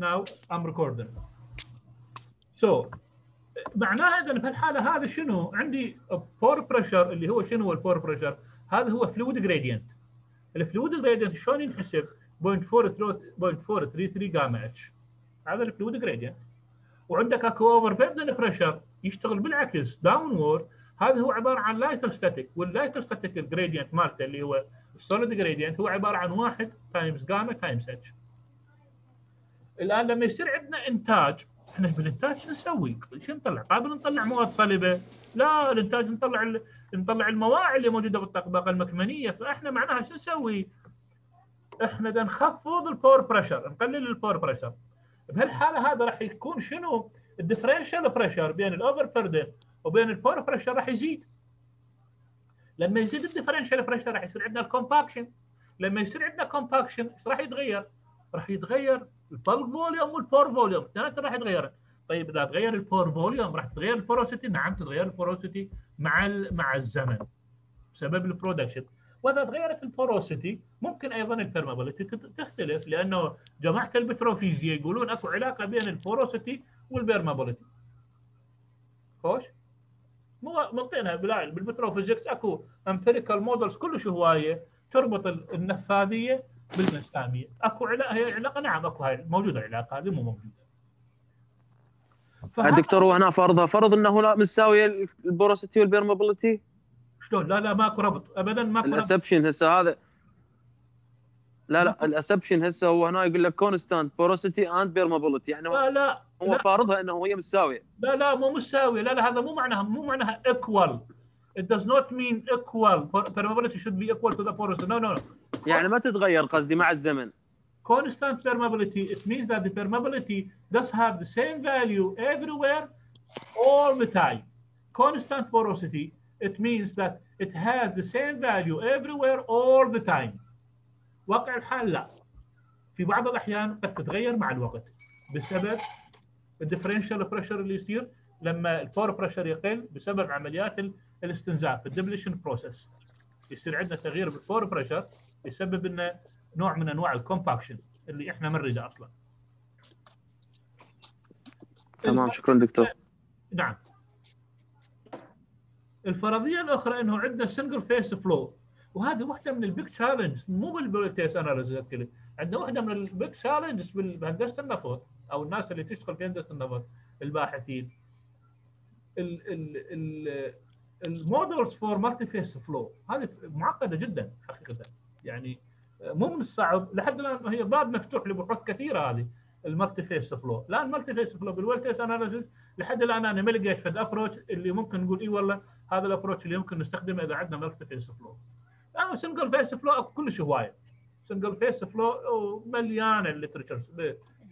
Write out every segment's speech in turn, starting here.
now I'm recording. so معناها اذا بهالحاله هذا شنو؟ عندي pore pressure اللي هو شنو هو ال pore pressure هذا هو fluid gradient ال fluid gradient شلون ينحسب؟ 0.433 جاما اتش هذا ال fluid gradient وعندك أكو overburden pressure يشتغل بالعكس downward هذا هو عبارة عن lithostatic وال lithostatic ال gradient مالته اللي هو ال solid gradient هو عبارة عن 1 times gamma times h الآن لما يصير عندنا إنتاج إحنا بالانتاج شو نسوي؟ شو نطلع؟ قابل نطلع مواد صلبة؟ لا الإنتاج نطلع نطلع الموائع اللي موجودة بالطبقة المكمنية فإحنا معناها شو نسوي؟ إحنا بدنا نخفض ال pore pressure نقلل ال pore pressure بهالحالة هذا راح يكون شنو؟ ال differential pressure بين ال overburden وبين ال pore pressure راح يزيد لما يزيد ال differential pressure راح يصير عندنا ال compaction لما يصير عندنا compaction إيش راح يتغير؟ راح يتغير ال bulk volume وال pore volume اثنيناتهم راح يتغير طيب إذا تغير ال pore volume راح تتغير ال porosity نعم تتغير ال porosity مع مع الزمن بسبب ال production وإذا تغيرت ال porosity ممكن أيضا ال permeability تختلف لأنه جماعة البتروفيزياء يقولون أكو علاقة بين ال porosity وال permeability خوش؟ مو منطينا بال petrophysics أكو empirical models كلش هواية تربط النفاذية بالمسامية. أكو علاقه هي علاقه نعم أكو هاي موجودة العلاقة هذه مو موجودة. الدكتور وهنا فرضها فرض إنه لا مساويه ال porosity وال permeability شلون؟ لا لا ماكو ربط. ابدا ماكو ال assumption هسه هذا لا لا ال assumption هسه هو هنا يقول لك constant porosity and permeability يعني لا لا هو لا. فارضها إنه هي مساويه لا لا مو مساوي لا لا هذا مو معناها مو معناها equal. it does not mean equal permeability should be equal to the porosity no no no يعني ما تتغير قصدي مع الزمن constant permeability it means that the permeability does have the same value everywhere all the time constant porosity it means that it has the same value everywhere all the time واقع الحال لا في بعض الاحيان قد تتغير مع الوقت بسبب الديفرنشال بريشر اللي يصير لما ال pore pressure يقل بسبب عمليات ال- الاستنزاف ال depletion process يصير عندنا تغيير بال pore pressure يسبب لنا نوع من أنواع ال compaction اللي إحنا بنريده أصلا. تمام شكرا دكتور. نعم. الفرضية الأخرى إنه عندنا single phase flow وهذه واحدة من ال big challenge مو بال well test analysis عندنا واحدة من ال big challenge بهندسة النفط أو الناس اللي تشتغل في هندسة النفط الباحثين. ال models for multiphase flow هذه معقدة جدا حقيقه. يعني مو من الصعب. لحد الآن هي باب مفتوح لبحوث كثيرة هذه ال multiphase flow لا ال multiphase flow بال well test analysis لحد الآن أنا ما لقيت فد approach اللي ممكن نقول اي والله هذا ال approach اللي ممكن نستخدمه إذا عندنا multiphase flow اما single phase flow كلش هواية. single phase flow مليانه ال literatures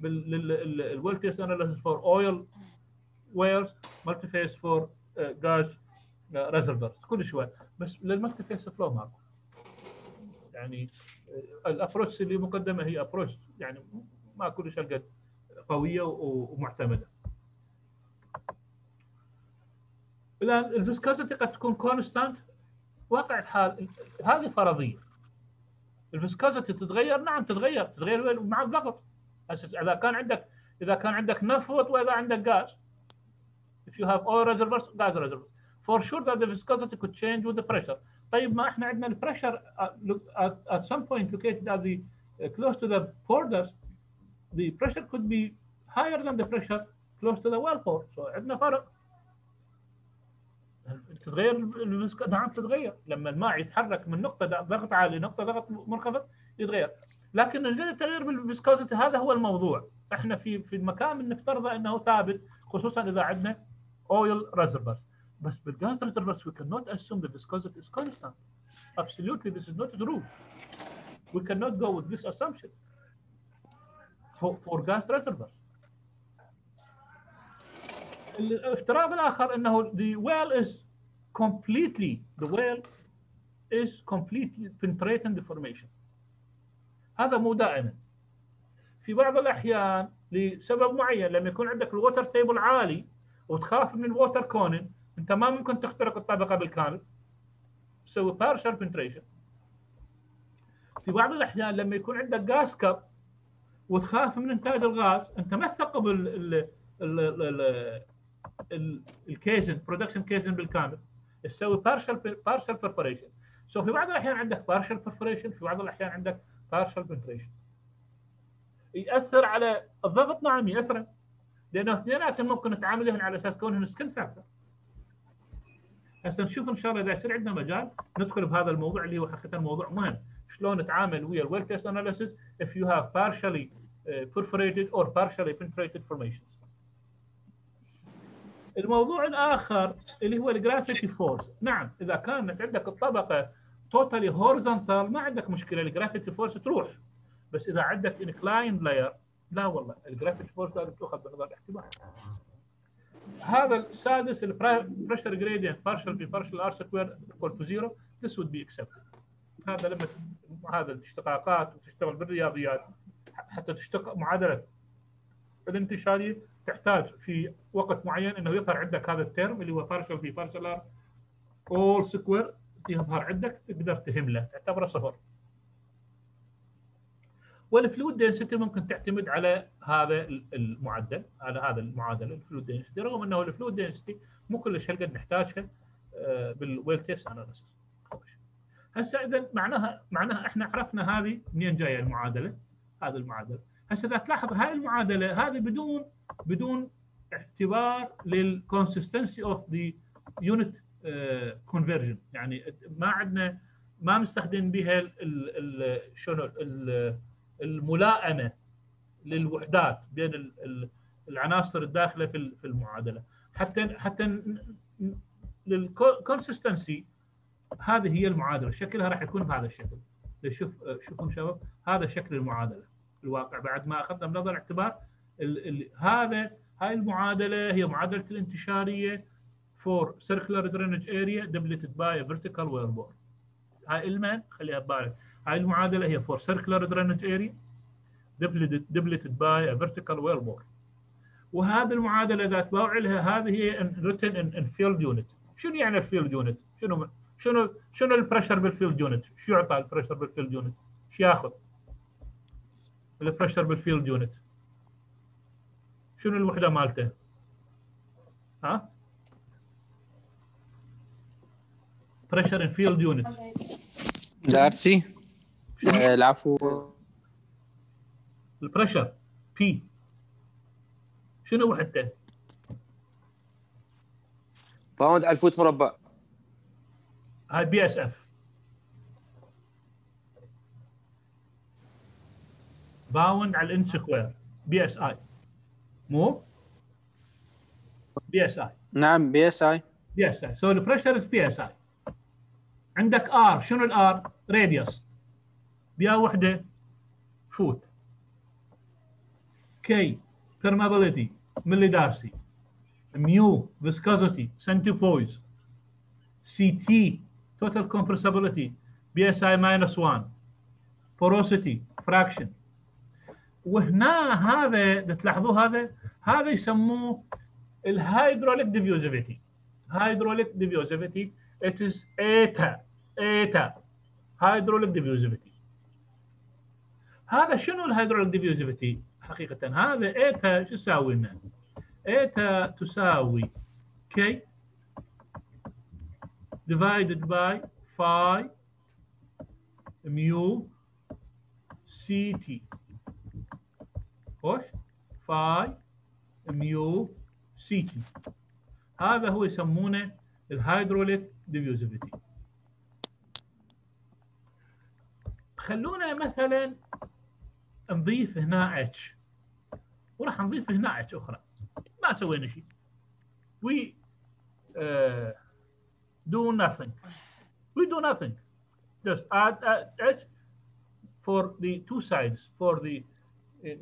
بال well test analysis for oil reservoirs multiphase for gas reservoirs كلش هواي بس لل multiphase flow ماكو. يعني ال approach اللي مقدمة هي approach يعني ما كلش هالقد قوية ومعتمدة. الآن ال viscosity قد تكون constant واقع الحال هذه فرضية. ال viscosity تتغير نعم تتغير. تتغير مع الضغط. إذا كان عندك إذا كان عندك نفط وإذا عندك غاز if you have oil reservoirs gas reservoirs for sure that the viscosity could change with the pressure طيب ما إحنا عندنا ال pressure at, at some point located at the uh, close to the borders the pressure could be higher than the pressure close to the well pore so عندنا فرق تتغير. نعم تتغير لما الماء يتحرك من نقطه ضغط عالي نقطه ضغط منخفض يتغير لكن التغيير بالفيسكوزيتي هذا هو الموضوع إحنا في في المكان نفترض انه ثابت خصوصا اذا عندنا oil reservoirs بس بالغاز reservoirs we cannot assume the viscosity is constant absolutely this is not true we cannot go with this assumption for, for gas reservoirs الافتراض الآخر انه the well is completely the well is completely penetrating the formation هذا مو دائما في بعض الاحيان لسبب معين لما يكون عندك ال water table عالي وتخاف من ال water coning انت ما ممكن تخترق الطبقة بالكامل. تسوي partial penetration في بعض الأحيان لما يكون عندك gas cap وتخاف من انتاج الغاز انت ما تثقب ال ال ال ال ال ال casing production casing بالكامل. تسوي partial partial perforation so في بعض الأحيان عندك partial perforation في بعض الأحيان عندك partial penetration يأثر على الضغط نعم يأثر. لأنه اثنيناتهم ممكن نتعاملهم على أساس كونهم skin factor هسه نشوف إن شاء الله إذا يصير عندنا مجال ندخل بهذا الموضوع اللي هو حقيقة موضوع مهم. شلون نتعامل ويا ال well test analysis you have partially uh, perforated or partially penetrated formations. الموضوع الآخر اللي هو ال gravity force نعم إذا كانت عندك الطبقة totally horizontal ما عندك مشكلة ال gravity force تروح. بس إذا عندك inclined layer لا والله ال gravity force لازم تاخذ بنظر الاعتبار هذا السادس ال pressure gradient partial P partial r square equal to zero this would be accepted. هذا لما هذا الاشتقاقات وتشتغل بالرياضيات حتى تشتق معادلة الانتشارية تحتاج في وقت معين إنه يظهر عندك هذا ال term اللي هو partial P partial r all square يظهر عندك تقدر تهمله تعتبره صفر. وال fluid density ممكن تعتمد على هذا المعدل على هذا المعادلة ال fluid density رغم إنه ال fluid density مو كلش هالقد نحتاجها بال well test analysis هسه اذا معناها معناها إحنا عرفنا هذه منين جاية المعادلة هذه المعادلة. هسه إذا تلاحظ هاي المعادلة هذه بدون بدون اعتبار لل consistency of the unit conversion يعني ما عندنا ما مستخدم بها شنو الملائمة للوحدات بين ال العناصر الداخلة في المعادلة. حتى حتى للكونسستنسي هذه هي المعادلة. شكلها راح يكون بهذا الشكل. شوف شوفوا شباب هذا شكل المعادلة. الواقع بعد ما أخذنا بنظر الاعتبار ال ال هذا هاي المعادلة هي معادلة الانتشارية drainage area depleted by a vertical well bore هاي إلمن خليها ببالك. هاي المعادلة هي for circular drainage area depleted, depleted by a vertical well bore وهذه المعادلة إذا تباوع لها هذه هي written in, in field unit شنو يعني الفيلد يونت؟ شنو شنو شنو البريشر بالفيلد يونت؟ شو يعطى البريشر بالفيلد يونت؟ شو ياخذ؟ البريشر بالفيلد يونت شنو الوحدة مالته؟ ها؟ pressure in field unit دارسي العفو. ال pressure بي شنو وحدته؟ pound على ال foot مربع. هاي PSF. pound على ال inch square. PSI. مو؟ بي إس آي. نعم بي إس آي. بي إس آي. سو البريشر از بي إس آي. عندك آر. شنو الآر؟ راديوس بيا وحدة فوت. كي permeability ملي دارسي ميو viscosity centipoise CT total compressibility. PSI minus 1 porosity fraction. وهنا هذا تلاحظوه هذا؟ هذا يسموه ال hydraulic diffusivity hydraulic diffusivity it is eta eta. hydraulic diffusivity هذا شنو ال hydraulic diffusivity حقيقة؟ هذا eta شو يساوي لنا؟ eta تساوي K divided by phi mu ct خوش؟ phi mu ct هذا هو يسمونه ال hydraulic diffusivity. خلونا مثلا نضيف هنا اتش وراح نضيف هنا اتش أخرى ما سوينا شيء uh, do nothing we do nothing just add, h for the two sides for the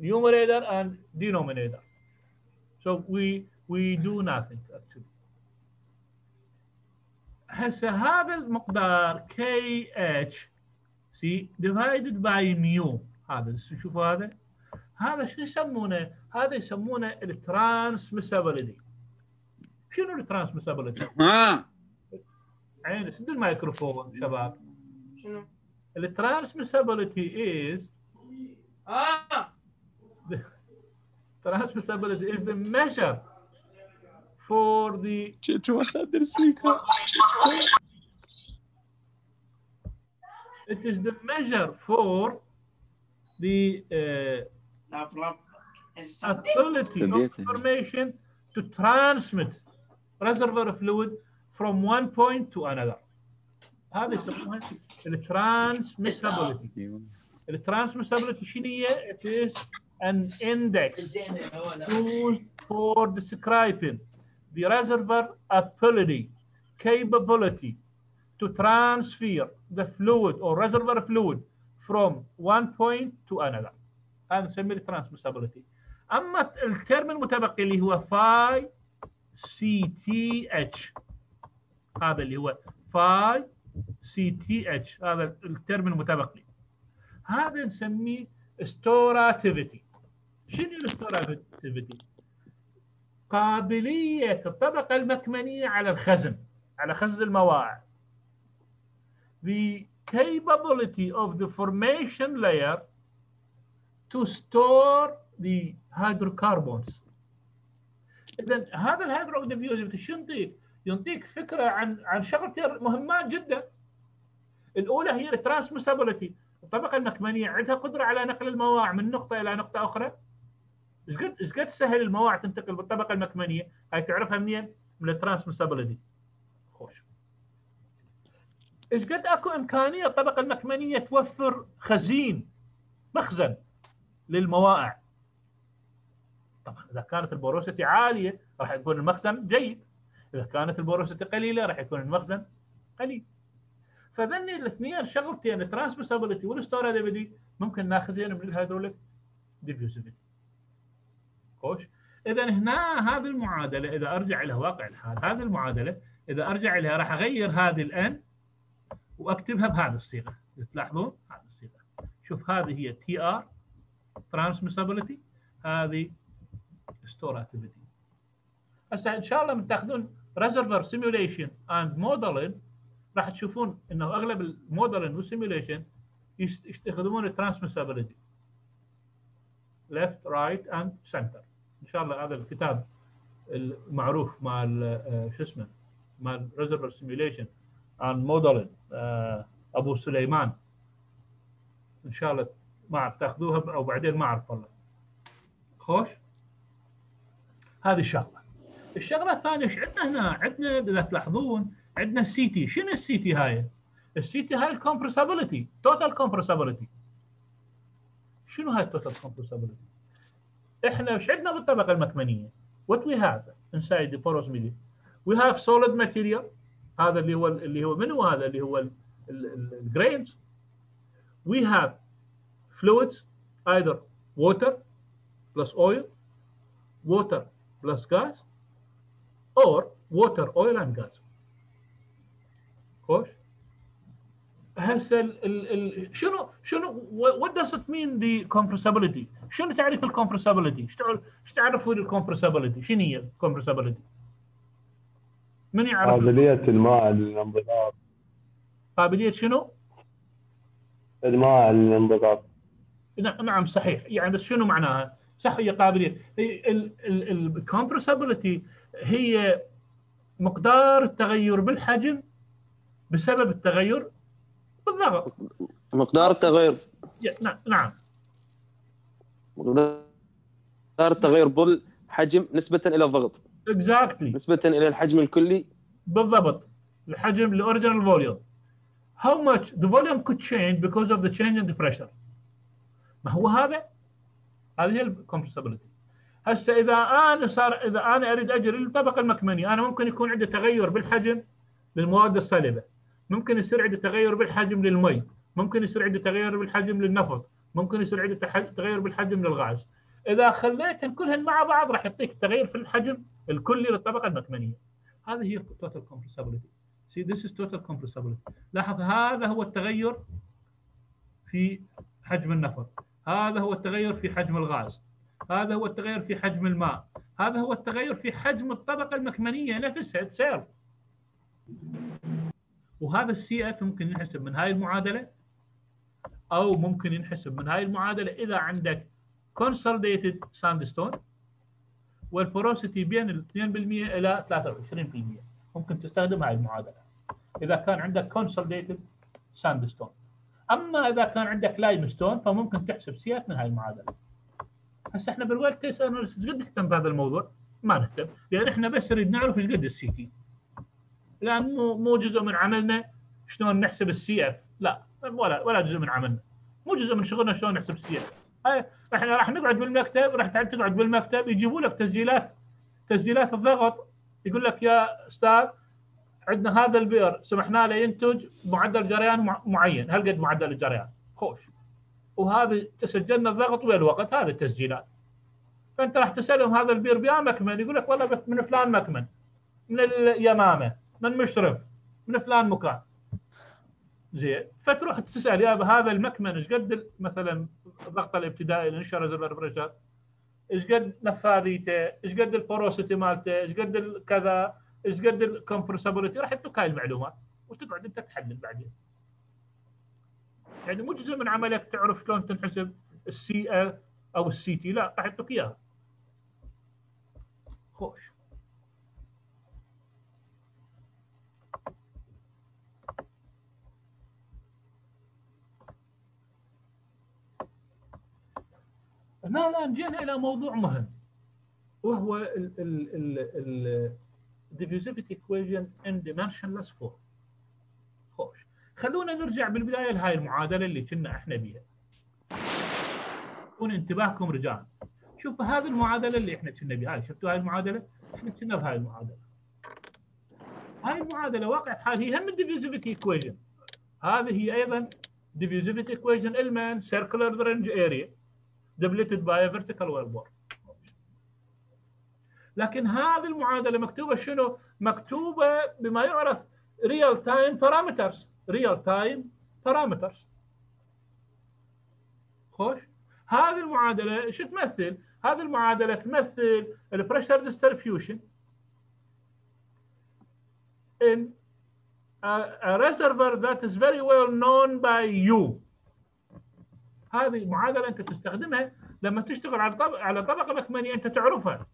numerator and denominator so we we do nothing actually هسه هذا المقدار KH see divided by mu هذا شوفوا هذا هذا شو يسمونه؟ هذا يسمونه الترانسمسابيلتي شنو ال transmissibility؟ ها عيني سد الميكروفون شباب شنو؟ ال transmissibility is آه transmissibility is the measure for the it is the measure for the uh, لا بلا ability of Tendete. information to transmit reservoir fluid from one point to another. هذا يسمونها الترانسميسابيلتي. الترانسميسابيلتي شنو هي؟ It is an index زين هو لا. used for describing the reservoir ability, capability to transfer the fluid or reservoir fluid from one point to another. هذا نسميه ال transmissibility. أما ال term المتبقي اللي هو phi CT H هذا اللي هو phi CT H هذا ال term المتبقي. هذا نسميه storativity. شنو ال storativity؟ قابلية الطبقة المكمنية على الخزن على خزن الموائع. The capability of the formation layer to store the hydrocarbons. إذا هذا ال hydro diffusivity شو ينطيك؟ ينطيك فكرة عن عن شغلتين مهمات جدا. الأولى هي ال transmissibility، الطبقة المكمنية عندها قدرة على نقل الموائع من نقطة إلى نقطة أخرى. إيش قد إيش قد سهل الموائع تنتقل بالطبقة المكمنية هاي تعرفها منين؟ من ال transmissibility إيش قد أكو إمكانية الطبقه المكمنية توفر خزين مخزن للموائع؟ طبعا إذا كانت ال porosity عالية راح يكون المخزن جيد إذا كانت ال porosity قليلة راح يكون المخزن قليل. فذني الاثنين شغلتين ال transmissibility وال storability ممكن ناخذين من ال hydraulic diffusivity خوش؟ إذا هنا هذه المعادلة إذا أرجع إلى واقع الحال هذه المعادلة إذا أرجع إليها راح أغير هذه الان وأكتبها بهذه الصيغة. تلاحظون هذه الصيغة. شوف هذه هي TR transmissibility هذه storativity هسه إن شاء الله من تأخذون reservoir simulation and modeling راح تشوفون إنه أغلب ال modeling وال simulation يستخدمون ال transmissibility left right and center. إن شاء الله هذا الكتاب المعروف مال آه، شو اسمه؟ مال reservoir simulation and modeling أبو سليمان. إن شاء الله ما اعرف تأخذوها أو بعدين ما أعرف والله. خوش؟ هذه الشغلة. الشغلة الثانية إيش عندنا هنا؟ عندنا إذا تلاحظون عندنا ال CT شنو ال CT هاي؟ ال CT هاي ال compressibility total compressibility شنو هاي ال total compressibility إحنا إيش عندنا بالطبقة المكمنية؟ What we have inside the porous medium we have solid material. هذا اللي هو اللي هو منو هذا اللي هو ال grains we have fluids either water plus oil water plus gas or water oil and gas. خوش هسه شنو شنو what does it mean the compressibility? شنو تعريف ال compressibility إيش تعرف إيش ال compressibility شنو هي ال compressibility من يعرف قابلية الماء للانضغاط قابلية شنو؟ الماء للانضغاط نعم نعم صحيح. يعني بس شنو معناها؟ صح هي قابلية. ال compressibility هي مقدار التغير بالحجم بسبب التغير بالضغط. مقدار التغير. نعم نعم. مقدار التغير بالحجم نسبة إلى الضغط. exactly نسبة إلى الحجم الكلي؟ بالضبط. الحجم ال original volume how much the volume could change because of the change in the pressure? ما هو هذا؟ هذه هي ال compressibility هسه إذا أنا صار إذا أنا أريد أجري للطبقة المكمنية أنا ممكن يكون عندي تغير بالحجم للمواد الصلبة. ممكن يصير عندي تغير بالحجم للمي. ممكن يصير عندي تغير بالحجم للنفط. ممكن يصير عندي تغير بالحجم للغاز. إذا خليتهم كلهن مع بعض راح يعطيك تغير في الحجم. الكلي للطبقه المكمنيه هذه هي total compressibility. See this is total compressibility. لاحظ هذا هو التغير في حجم النفط. هذا هو التغير في حجم الغاز. هذا هو التغير في حجم الماء. هذا هو التغير في حجم الطبقة المكمنية نفسها itself وهذا ال CF ممكن ينحسب من هاي المعادلة أو ممكن ينحسب من هاي المعادلة إذا عندك consolidated sandstone وال porosity بين ال 2% إلى 23% ممكن تستخدم هاي المعادلة. إذا كان عندك consolidated sandstone أما إذا كان عندك limestone فممكن تحسب CF من هاي المعادلة. هسه إحنا بال well test analysis قد نهتم بهذا الموضوع؟ ما نهتم لأن إحنا بس نريد نعرف إيش قد ال CT لأن مو مو جزء من عملنا شلون نحسب ال CF لا ولا ولا جزء من عملنا. مو جزء من شغلنا شلون نحسب ال CF إحنا راح نقعد بالمكتب راح تقعد بالمكتب يجيبوا لك تسجيلات تسجيلات الضغط يقول لك يا أستاذ عندنا هذا البئر سمحنا له ينتج معدل جريان مع- معين هل معدل الجريان خوش. وهذا تسجلنا الضغط والوقت هذه التسجيلات. فأنت راح تسألهم هذا البير بيا مكمن يقول لك والله من فلان مكمن من اليمامة من مشرف من فلان مكان. زين. فتروح تسأل يا هذا المكمن إيش قد ال- مثلا الضغط الابتدائي ال initial reservoir pressure إيش قد نفاذيته إيش قد ال porosity مالته إيش قد ال- كذا إيش قد ال compressibility راح يعطوك هاي المعلومات وتقعد أنت تحلل بعدين. يعني مو جزء من عملك تعرف شلون تنحسب ال CF أو ال CT لا راح يعطوك إياها. خوش. هنا الان جينا إلى موضوع مهم وهو ال ال ال diffusivity equation in dimensionless form. خوش. خلونا نرجع بالبداية لهاي المعادلة اللي كنا إحنا بيها. كون انتباهكم رجال. شوفوا هذه المعادلة اللي إحنا كنا بها شفتوا هاي المعادلة؟ إحنا كنا بهاي المعادلة. هاي المعادلة واقع حال هي هم ال diffusivity equation. هذه هي أيضا diffusivity equation المن circular range area. Depleted by a vertical wellbore لكن هذه المعادله مكتوبه شنو؟ مكتوبه بما يعرف real time parameters real time parameters خوش هذه المعادله شو تمثل؟ هذه المعادله تمثل البريشر distribution in a, a reservoir that is very well known by you هذه معادله أنت تستخدمها لما تشتغل على طبق على طبقة مكمنيه أنت تعرفها.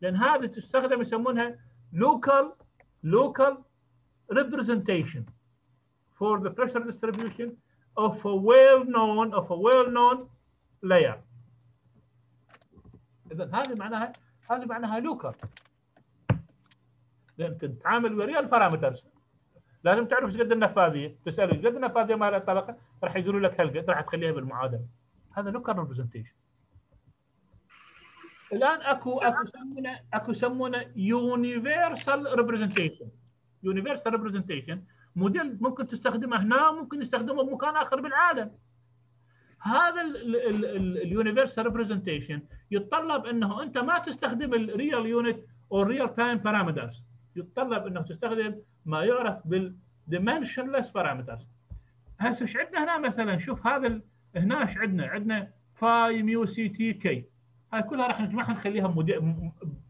لأن هذه تستخدم يسمونها local local representation for the pressure distribution of a well known of a well known layer. اذا هذه معناها هذه معناها local. لأن تتعامل ويا ال parameters لازم تعرف إيش قد النفاذية. تسأل إيش قد النفاذية مال الطبقة؟ راح يقولوا لك هالقد راح تخليها بالمعادلة. هذا local representation. الآن اكو أكو يسمونه أكو يسمونه universal representation universal representation model ممكن تستخدمه هنا ممكن تستخدمه بمكان آخر بالعالم. هذا ال universal representation يتطلب إنه أنت ما تستخدم ال real unit أو ال real time parameters يتطلب إنه تستخدم ما يعرف بال dimensionless parameters هسه إيش عندنا هنا مثلا؟ شوف هذا هنا إيش عندنا؟ عندنا phi mu CT K هاي كلها راح نجمعها نخليها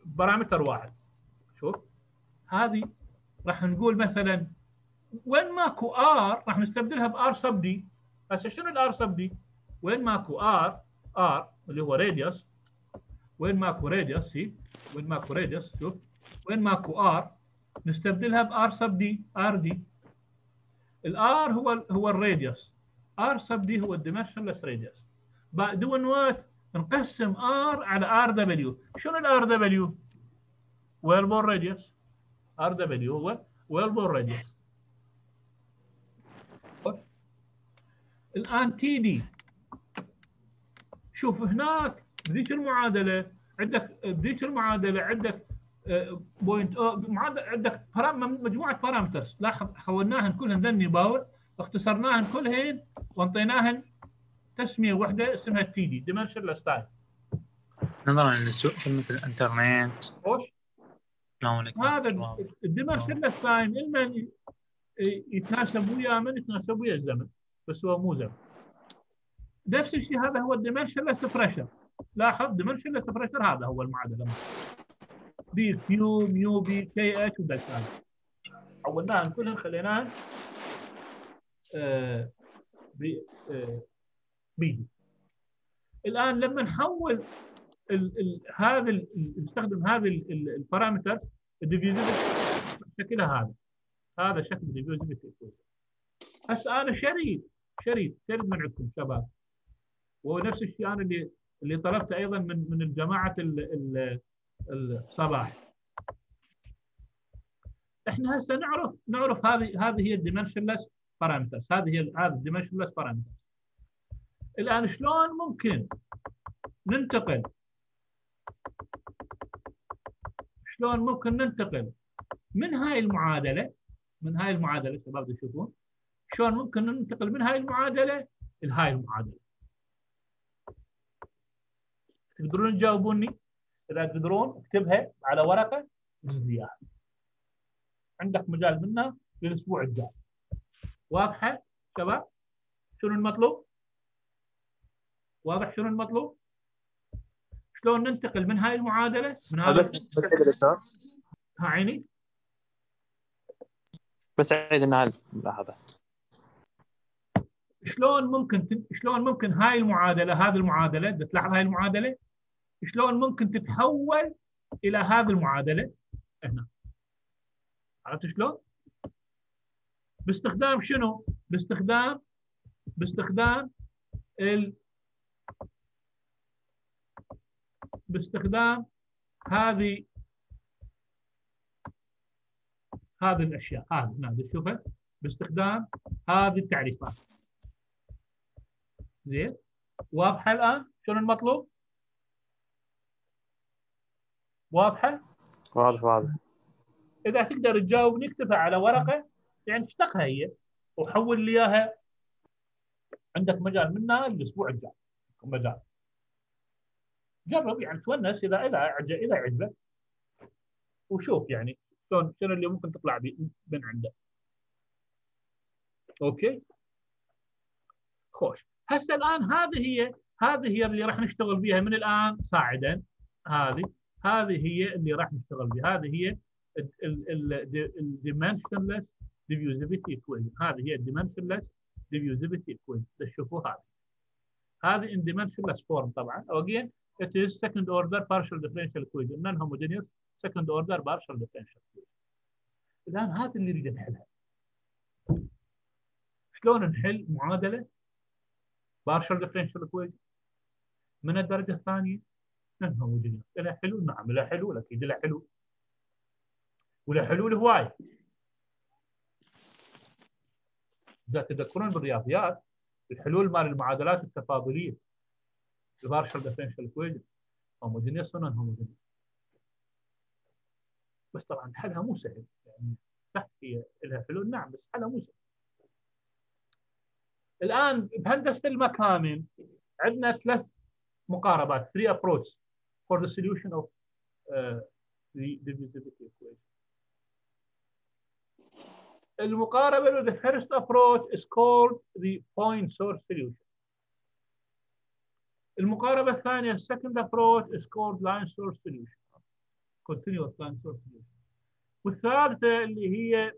parameter واحد. شوف. هذه راح نقول مثلا وين ماكو R راح نستبدلها ب R sub D هسه شنو ال R sub D؟ وين ماكو R R اللي هو radius وين ماكو radius C وين ماكو radius شوف. وين ماكو R نستبدلها ب R sub D RD ال R هو ال هو ال radius. R sub D هو ال dimensionless radius done what نقسم R على RW شنو ال RW؟ wellbore radius RW هو wellbore radius الان TD شوف هناك بذيك المعادلة عندك بذيك المعادلة عندك point معادله عندك برام- مجموعة parameters لاحظ حولناهن كلهن ذني باور واختصرناهن كلهن وانطيناهن تسمية واحدة اسمها TD dimensionless time نظرا لسوء خدمة الإنترنت. هذا ال dimensionless time اما يتناسب ويا من؟ يتناسب ويا الزمن بس هو مو زمن. نفس الشيء هذا هو ال dimensionless pressure لاحظ dimensionless pressure هذا هو المعادلة. B Q mu B KH و delta حولناهن كلهن خليناهن آه P آه الآن لما نحول ال هذا نستخدم هذه ال parameters ال diffusivity شكلها هذا. هذا شكل ال diffusivity هسه أنا شريط شريط شريط من عندكم شباب ونفس الشيء أنا اللي اللي طلبته أيضا من من ال- الصباح. إحنا هسه نعرف نعرف هذه هذه هي ال dimensionless parameters هذه هي هذا ال dimensionless parameters الآن شلون ممكن ننتقل؟ شلون ممكن ننتقل من هاي المعادلة؟ من هاي المعادلة شباب تشوفون؟ شلون ممكن ننتقل من هاي المعادلة لهاي المعادلة؟ تقدرون تجاوبوني؟ اذا تقدرون اكتبها على ورقة لي اياها عندك مجال منها للأسبوع الجاي. واضحة شباب؟ شنو المطلوب؟ واضح شنو المطلوب؟ شلون ننتقل من هاي المعادلة؟ من هذا بس بس دكتور ها؟ عيني؟ بس عيد ان هاي الملاحظه شلون ممكن. شلون ممكن هاي المعادلة هذه المعادلة تلاحظ هاي المعادلة شلون ممكن تتحول إلى هذه المعادلة؟ هنا. عرفت شلون؟ باستخدام شنو؟ باستخدام باستخدام ال باستخدام هذه هذه الأشياء. هذه هنا تشوفها باستخدام هذه التعريفات. زين؟ واضحة الآن؟ شنو المطلوب؟ واضحة؟ واضح واضح. إذا تقدر تجاوبني اكتبها على ورقة يعني اشتقها هي وحول لي إياها. عندك مجال منها الأسبوع الجاي. مجال. جرب يعني تونس اذا اذا اذا عجبك وشوف يعني شلون شنو اللي ممكن تطلع من عنده. okay؟ خوش. هسه الآن هذه هي هذه هي اللي راح نشتغل بها من الآن صاعدا هذه. هذه هي اللي راح نشتغل بها هذه هي ال dimensionless diffusivity equation هذه هي ال dimensionless diffusivity equation تشوفوا هذه هذه in dimensionless form طبعا again it is second order partial differential equation non homogeneous second order partial differential equation الان هذا اللي نريد نحلها شلون نحل معادله partial differential equation من الدرجه الثانية non homogeneous لها حلول نعم لها حلول أكيد لها حلول. وله حلول هواي. إذا تذكرون بالرياضيات الحلول مال المعادلات التفاضلية. ال partial differential equation homogeneous و non homogeneous بس طبعا حلها مو سهل. يعني صح هي لها حلول نعم بس حلها مو سهل. الآن بهندسة المكامن عندنا ثلاث مقاربات three approach for the solution of uh, the divisibility equation المقاربة the first approach is called the point source solution. المقاربة الثانية second approach is called line source solution. continuous line source solution. والثالثة اللي هي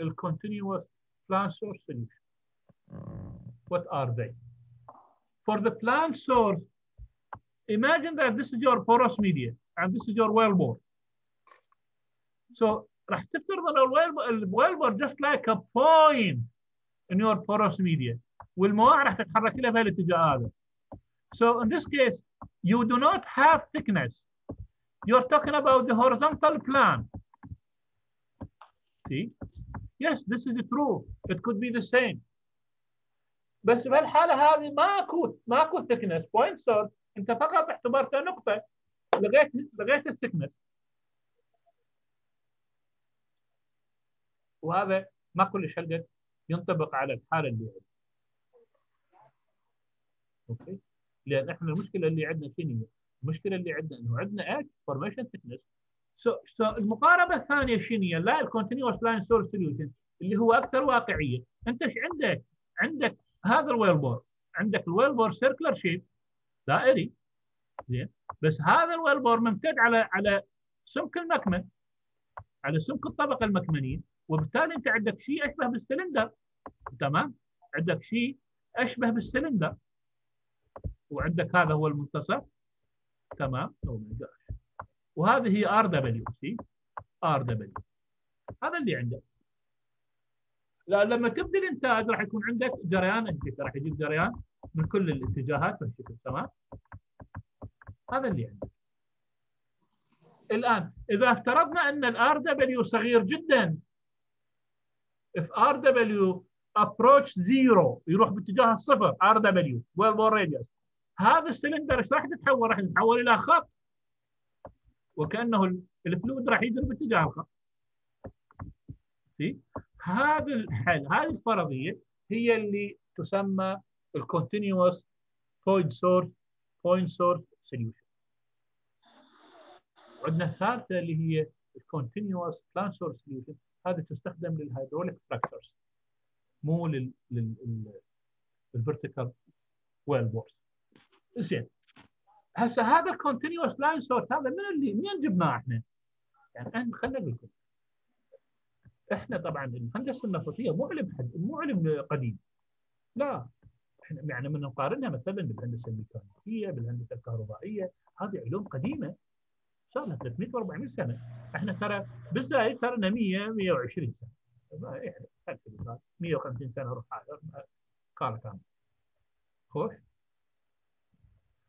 ال continuous plan source solution. What are they? For the plan source, imagine that this is your porous media and this is your wellbore. So راح تفترض ان الويلبر just like a point in your porous media والمواع راح تتحرك لها بهالاتجاه هذا. So in this case, you do not have thickness. You're talking about the horizontal plan. See? Yes, this is true. It could be the same. بس بهالحالة هذه ماكو ماكو thickness point source انت فقط اعتبرتها نقطة لغيت لغيت الثكنس وهذا ما كلش هلقد ينطبق على الحالة اللي عندنا. okay؟ لأن إحنا المشكلة اللي عندنا شنو؟ المشكلة اللي عندنا إنه عندنا h formation thickness so المقاربة الثانية شنو؟ لا ال continuous line source solution اللي هو أكثر واقعية، أنت إيش عندك؟ عندك هذا ال well bore، عندك ال well bore circular shape دائري. زين. بس هذا ال well bore ممتد على على سمك المكمن على سمك الطبقة المكمنيه وبالتالي انت عندك شيء أشبه بالسلندر. تمام؟ عندك شيء أشبه بالسلندر. وعندك هذا هو المنتصف. تمام؟ خوش. وهذه هي ار دبليو سي ار دبليو هذا اللي عندك. لما تبدا الإنتاج راح يكون عندك جريان. الشكل راح يجيب جريان. من كل الاتجاهات بالشكل تمام؟ هذا اللي عندك الآن إذا افترضنا أن ال RW صغير جدا if RW approach zero يروح باتجاه الصفر RW well bore radius. هذا السلندر إيش راح تتحول؟ راح يتحول إلى خط. وكأنه ال- ال fluid راح يجري باتجاه الخط. هذا الحل هذه الفرضية هي اللي تسمى ال continuous point source point source solution. عندنا الثالثة اللي هي ال continuous plane source solution هذه تستخدم لل hydraulic fractures مو لل لل ال vertical well bores. زين هسه هذا ال continuous line source هذا من اللي منين جبناه إحنا؟ يعني إحنا خلينا نقول لكم إحنا طبعا الهندسه النفطيه مو علم حد مو علم قديم لا يعني من نقارنها مثلا بالهندسة الميكانيكية بالهندسة الكهربائية هذه علوم قديمة صار لها 300 و400 سنة. إحنا ترى بالزايد صار لنا 100 120 سنة. يعني 150 سنة روح قال كامل. خوش؟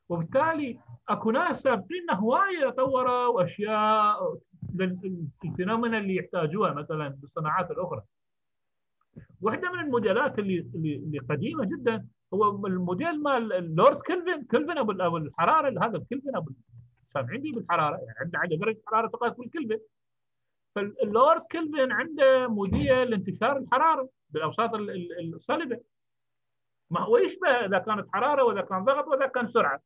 وبالتالي أكو ناس سابقين هوايه طوروا اشياء للفينومينا اللي يحتاجوها مثلا بالصناعات الأخرى. واحدة من الموديلات اللي, اللي قديمة جدا هو الموديل مال اللورد كلفن كلفن أبو الحرارة هذا الكلفن أبو سامعين بي بالحرارة يعني عندنا عندنا درجة حرارة تقاس بالكلفن فاللورد كلفن عنده موديل لانتشار الحرارة بالأوساط الصلبة. ما هو يشبه إذا كانت حرارة وإذا كان ضغط وإذا كان سرعة.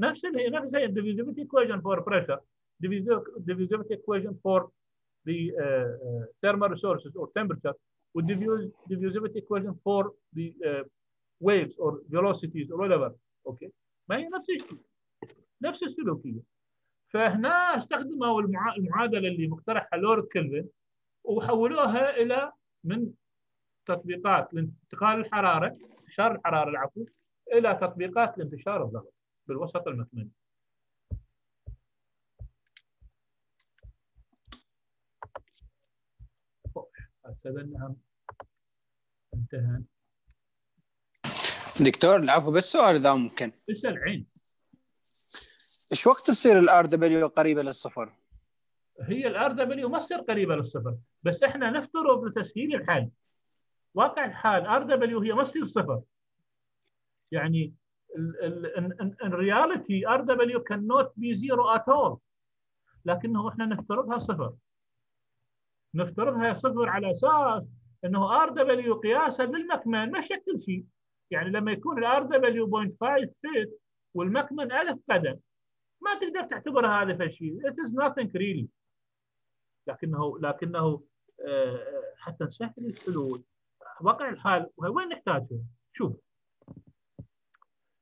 نفس هي نفس هي diffusivity equation for pressure. Diffusivity equation for the uh, uh, thermal resources for the uh, waves or velocities or whatever. Okay. ما هي نفس الشيء. نفس السلوكية. فهنا استخدموا المعا... المعادلة اللي مقترحها لورد كلفن وحولوها إلى من تطبيقات لانتقال الحرارة انتشار الحراره العفو إلى تطبيقات لانتشار الضغط بالوسط المكمني. هذا النهم انتهى. دكتور العفو بس سؤال إذا ممكن. اسال عين إيش وقت تصير ال RW قريبة للصفر؟ هي ال RW ما تصير قريبة للصفر بس إحنا نفترض لتسهيل الحل واقع الحال RW هي ما تصير صفر. يعني in reality RW cannot be zero at all. لكنه إحنا نفترضها صفر. نفترضها صفر على أساس إنه RW قياسا للمكمن ما شكل شيء. يعني لما يكون ال RW 0.5 فيت والمكمن 1000 قدم ما تقدر تعتبر هذا فشيء it is nothing really. لكنه لكنه حتى نسهل الحلول واقع الحال وين نحتاجه؟ شوف.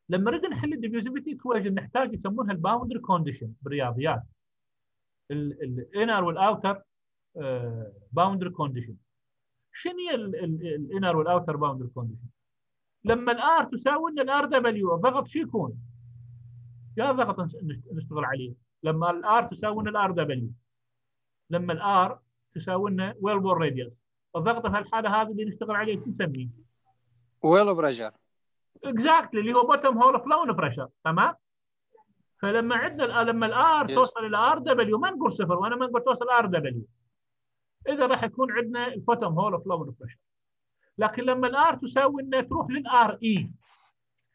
لما نريد نحل ال diffusivity equation نحتاج يسمونها ال boundary condition بالرياضيات. ال inner وال outer boundary condition شنو هي ال inner وال outer boundary condition؟ لما الآر تساوي إن الآر دبليو الضغط شو يكون؟ يا ضغط نشتغل عليه لما الآر تساوي إن الآر دبليو لما ال R تساوي لنا well bore radius الضغط في الحاله هذه اللي نشتغل عليه شو نسميه؟ well pressure exactly اللي هو bottom hole flowing pressure تمام؟ فلما عندنا لما ال R yes. توصل إلى RW ما نقول صفر وأنا ما نقول توصل RW إذا راح يكون عندنا ال bottom hole flowing pressure لكن لما ال R تساوي إنها تروح لل RE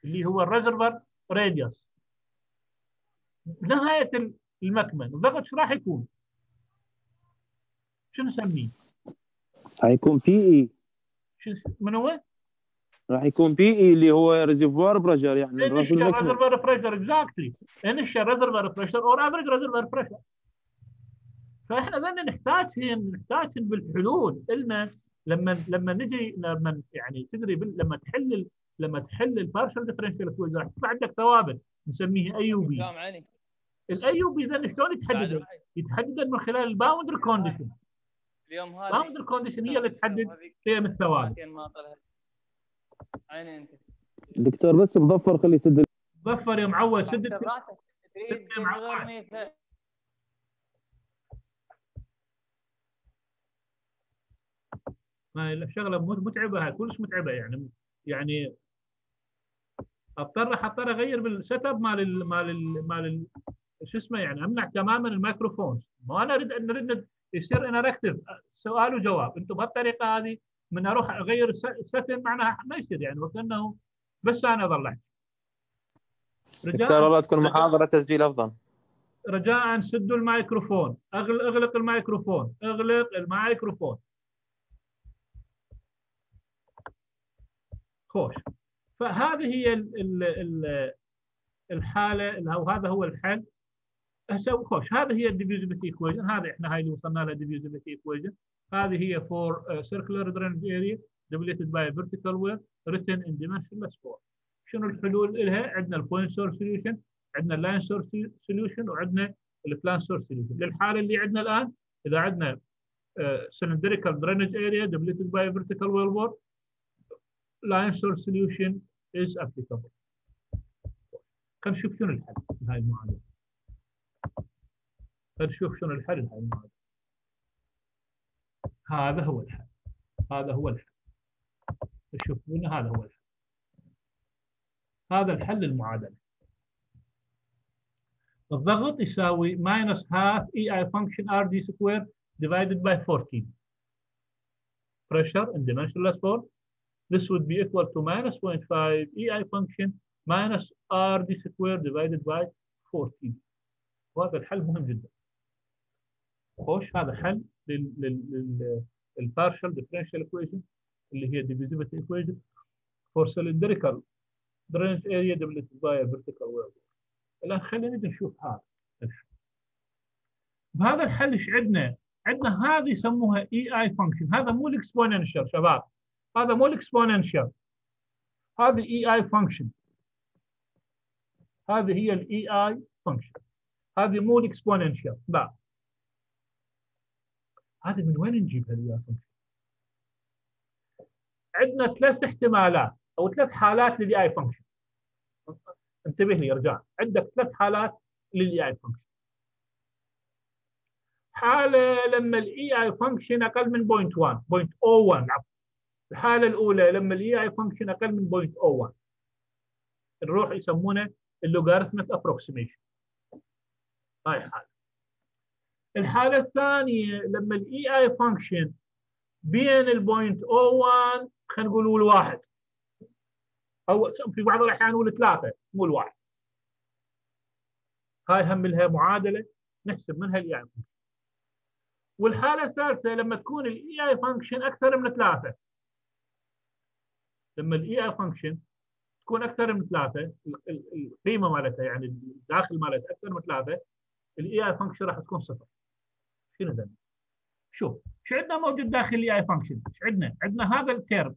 اللي هو ال reservoir radius. نهاية المكمن الضغط شو راح يكون؟ شو نسميه؟ حيكون PE شو من هو؟ راح يكون PE اللي هو reservoir pressure يعني reservoir pressure exactly. initial reservoir pressure or average reservoir pressure. فإحنا ذن نحتاج نحتاج بالحلول. لنا لما لما نجي لما يعني تدري لما تحل لما تحل ال partial differential equation راح تطلع عندك ثوابت نسميها A و B سامعني ال A و B ذن شلون يتحدد؟ يتحدد من خلال ال boundary condition اليوم هذا ال boundary condition هي اللي تحدد قيم الثوابت. عيني انت. دكتور بس مظفر خلي يسد ظفر يا معود راسك تريد غير بعض. ميثا- ما هي شغلة مت- متعبة هاي كلش متعبة يعني. يعني اضطر اضطر أغير بال setup مال ال مال ال مال ال شو اسمه يعني أمنع تماما ال microphones. ما أنا اريد نريد يصير interactive سؤال وجواب. أنتم بهالطريقة هذه من أروح أغير ال setting معناها ما يصير يعني وكأنه بس أنا اظل احكي دكتور رجاء والله تكون محاضرة تسجيل أفضل. رجاء سدوا الميكروفون. أغلق الميكروفون. أغلق الميكروفون. خوش. فهذه هي ال ال ال الحالة أو هذا هو الحل. هسه خوش. هذه هي ال diffusivity equation هذه إحنا هاي اللي وصلنا لها diffusivity equation هذه هي for circular drainage area by a vertical well written in dimensionless form. شنو الحلول لها؟ عندنا ال point source solution عندنا ال line source solution وعندنا ال plane source solution للحالة اللي عندنا الآن إذا عندنا drainage area depleted by a vertical wellbore line source solution is applicable. خلينا نشوف شنو الحل لهاي المعادلة. خلينا نشوف شنو الحل لهاي المعادلة. هذا هو الحل. هذا هو الحل. تشوفون هذا هو الحل. هذا الحل للمعادلة. الضغط يساوي minus half EI function RD square divided by 14. Pressure in dimensionless form this would be equal to minus 0.5 EI function minus RD square divided by 14 وهذا الحل مهم جدا خوش هذا حل لل لل للبارشل differential equation اللي هي divisibility equation for cylindrical drainage area divided by a vertical wave الان خلينا نشوف هذا الحل بهذا الحل إيش عندنا؟ عندنا هذه يسموها Ei function هذا مو ال exponential شباب هذا مو ال exponential هذه Ei Ei function هذه هي ال Ei function هذه مو ال exponential لا. هذه من وين نجيبها ال Ei function عندنا ثلاث احتمالات أو ثلاث حالات لل Ei function انتبه لي رجال. عندك ثلاث حالات لل Ei function حالة لما ال Ei function أقل من 0.1 0.01 عفوا. الحالة الأولى لما ال Ei function أقل من 0.01 نروح يسمونه ال logarithmic approximation هاي حاله الحالة الثانية لما ال Ei function بين ال 0.01 خلينا نقول والواحد أو في بعض الأحيان نقول ثلاثة مو الواحد هاي هم لها معادلة نحسب منها ال Ei والحالة الثالثة لما تكون ال Ei function أكثر من ثلاثة. لما ال Ei function تكون أكثر من ثلاثة القيمة مالتها يعني الداخل مالتها أكثر من ثلاثة ال Ei function راح تكون صفر شنو ذا؟ شوف إيش عندنا موجود داخل الاي اي فانكشن؟ إيش عندنا؟ عندنا هذا التيرم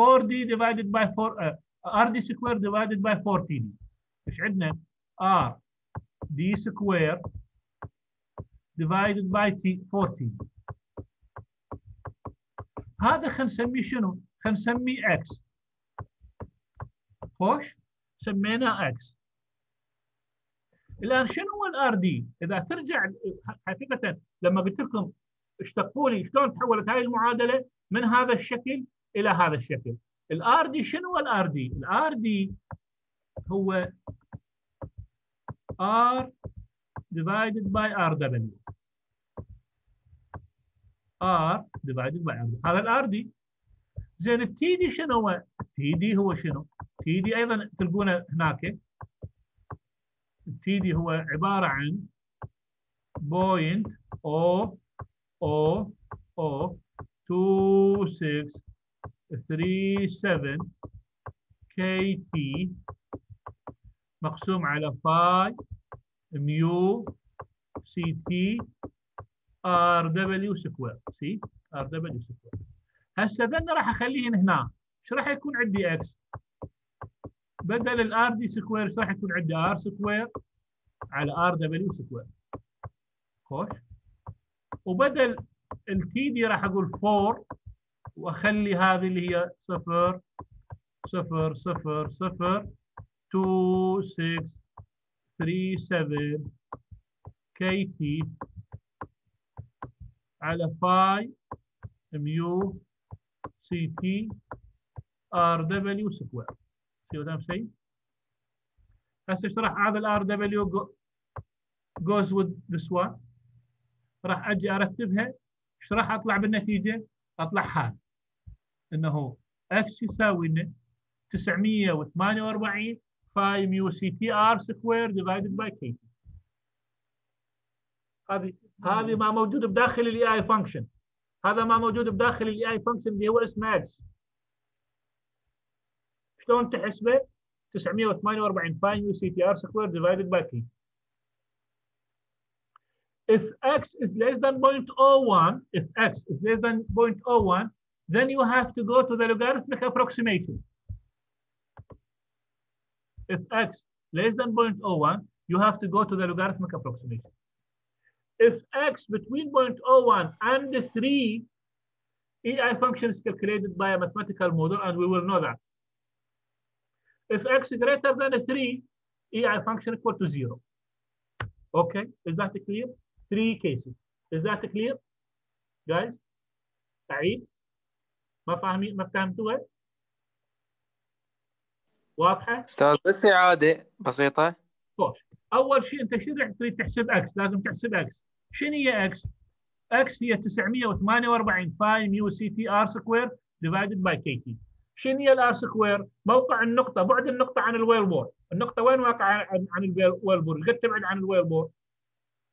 4d divided by 4 uh, rd square divided by 4td إيش عندنا؟ r d square divided by t 14 هذا خلينا نسميه شنو؟ خلينا نسميه x خوش سميناه x الآن شنو هو ال rd؟ إذا ترجع حقيقة لما قلت لكم اشتقوا لي شلون تحولت هاي المعادلة من هذا الشكل إلى هذا الشكل. ال rd شنو هو ال rd؟ ال rd هو r divided by rw r divided by r هذا ال rd زين ال td شنو هو؟ ال td هو شنو؟ ال td أيضا تلقونه هناك. ال td هو عبارة عن point o o o 2 6 3 7 kt مقسوم على phi mu ct rw square c rw square هسه ذن راح اخليهن هنا. إيش راح يكون عندي x بدل ال rd square راح يكون عندي r square على rw square خوش؟ وبدل ال td راح أقول 4 وأخلي هذه اللي هي صفر صفر صفر صفر 2 6 37 kt على phi mu ct rw square what I'm saying هسه إيش راح هذا الار دبليو goes with this one. راح أجي أرتبها. إيش راح أطلع بالنتيجة؟ أطلع هذا إنه x يساوي لنا 948 5 phi mu ct r square divided by k هذه هذه ما موجود بداخل ال Ei function هذا ما موجود بداخل ال Ei function اللي هو اسمه x شلون تحسبه 948 5 ميو سي تي ار سكوير ديفايدد باي كي if x is less than 0.01 if x is less than 0.01 then you have to go to the logarithmic approximation if x less than 0.01 you have to go to the logarithmic approximation if x between 0.01 and 3 EI function is calculated by a mathematical model and we will know that If x greater than 3 EI function equal to 0 okay is that clear? Three cases. Is that clear? Guys? أعيد ما فاهمين ما فهمتوها واضحة؟ أستاذ بس اعاده بسيطة. خوش أول شيء أنت شو تريد تحسب إكس لازم تحسب إكس شنو هي إكس إكس هي 948 phi mu ct r square divided by kt شنو هي ال r square موقع النقطة بعد النقطة عن ال wellbore النقطة وين واقعه عن, عن ال wellbore قد تبعد عن ال wellbore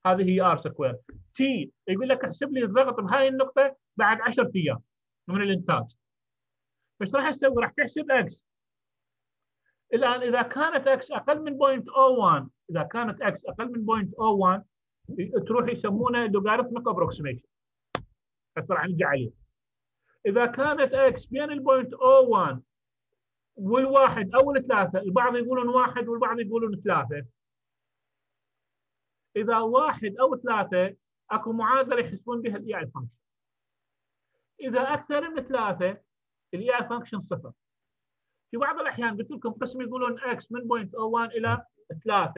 هذه هي r square t يقول لك احسب لي الضغط بهاي النقطة بعد 10 أيام من الإنتاج. إيش راح تسوي؟ راح تحسب إكس الآن إذا كانت x أقل من 0.01 إذا كانت إكس أقل من 0.01 تروح يسمونه logarithmic approximation هسه راح نجي عليه. إذا كانت x بين ال 0.01 والواحد أو الثلاثه البعض يقولون واحد والبعض يقولون ثلاثة. إذا واحد أو ثلاثة أكو معادلة يحسبون بها ال Ei function إذا أكثر من ثلاثة ال Ei function صفر. في بعض الأحيان قلت لكم قسم يقولون x من 0.01 إلى 3